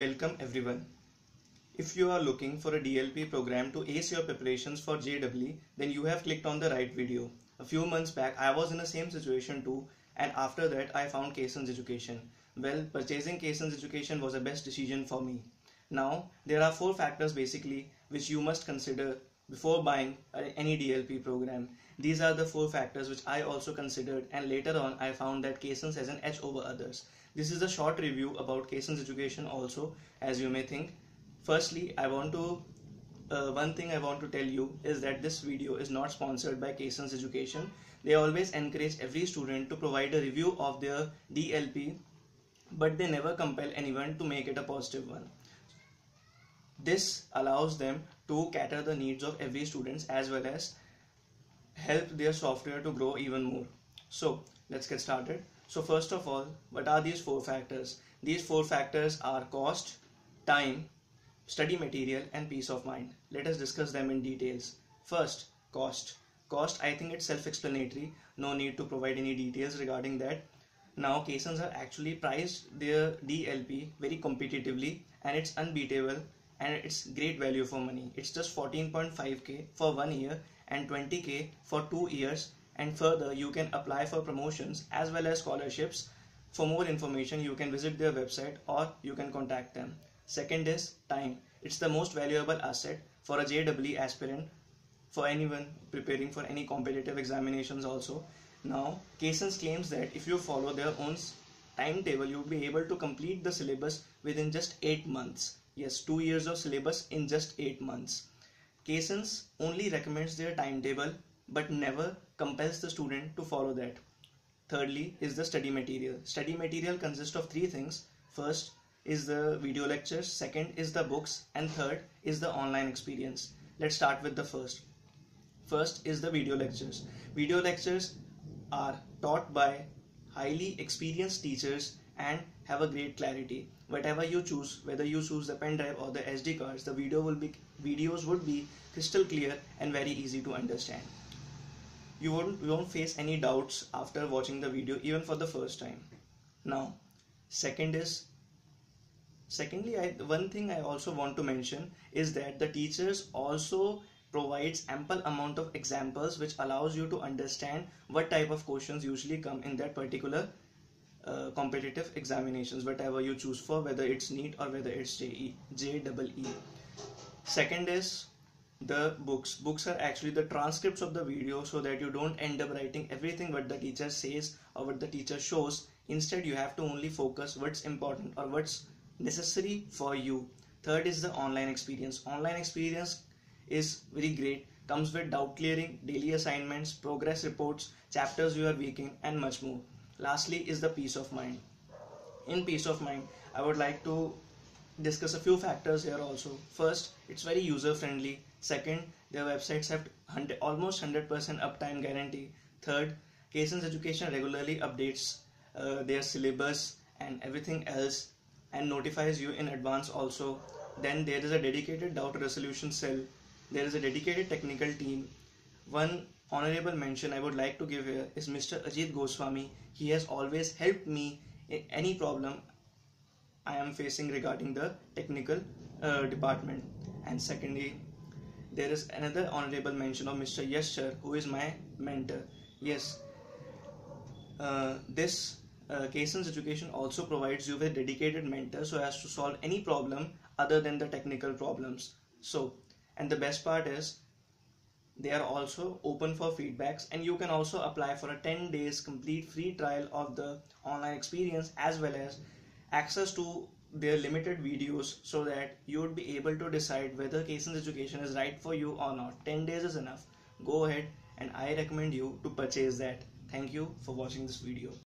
Welcome everyone. If you are looking for a DLP program to ace your preparations for JEE, then you have clicked on the right video. A few months back, I was in the same situation too, and after that, I found Kaysons Education. Well, purchasing Kaysons Education was the best decision for me. Now, there are four factors basically which you must consider before buying any DLP program. These are the four factors which I also considered, and later on, I found that Kaysons has an edge over others. This is a short review about Kaysons education also as you may think. Firstly, I want to uh, one thing I want to tell you is that this video is not sponsored by Kaysons Education. They always encourage every student to provide a review of their DLP but they never compel anyone to make it a positive one. This allows them to cater the needs of every students as well as help their software to grow even more. So let's get started. So first of all, what are these four factors? These four factors are cost, time, study material and peace of mind. Let us discuss them in details. First, cost. Cost, I think it's self-explanatory. No need to provide any details regarding that. Now, Kaysons are actually priced their DLP very competitively and it's unbeatable and it's great value for money. It's just 14.5k for one year and 20k for two years. And further you can apply for promotions as well as scholarships. For more information you can visit their website or you can contact them. Second is time. It's the most valuable asset for a JEE aspirant for anyone preparing for any competitive examinations also. Now Kaysons claims that if you follow their own timetable you'll be able to complete the syllabus within just 8 months yes 2 years of syllabus in just 8 months Kaysons only recommends their timetable but never compels the student to follow that. Thirdly is the study material. Study material consists of three things. First is the video lectures, second is the books, and third is the online experience. Let's start with the first. First is the video lectures. Video lectures are taught by highly experienced teachers and have a great clarity. Whatever you choose, whether you choose the pen drive or the SD cards, the video will be videos would be crystal clear and very easy to understand you won't you won't face any doubts after watching the video even for the first time now second is secondly I, one thing i also want to mention is that the teachers also provides ample amount of examples which allows you to understand what type of questions usually come in that particular uh, competitive examinations whatever you choose for whether it's NEET or whether it's JE, JEE. Second is the books. Books are actually the transcripts of the video so that you don't end up writing everything what the teacher says or what the teacher shows. Instead you have to only focus what's important or what's necessary for you. Third is the online experience. Online experience is very great. Comes with doubt clearing daily assignments progress reports chapters you are weaking and much more lastly is the peace of mind in peace of mind i would like to discuss a few factors here also first it's very user friendly Second, their websites have 100, almost 100% uptime guarantee. Third, Kaysons Education regularly updates uh, their syllabus and everything else and notifies you in advance also. Then there is a dedicated doubt resolution cell. There is a dedicated technical team. One honorable mention I would like to give here is Mr. Ajit Goswami. He has always helped me in any problem I am facing regarding the technical uh, department. And secondly, there is another honorable mention of Mr. Yashar, who is my mentor. Yes, uh, this uh, Kaysons education also provides you with dedicated mentor so as to solve any problem other than the technical problems. So, and the best part is they are also open for feedbacks and you can also apply for a 10 days complete free trial of the online experience as well as access to their limited videos so that you would be able to decide whether Kaysons education is right for you or not. 10 days is enough. Go ahead and I recommend you to purchase that. Thank you for watching this video.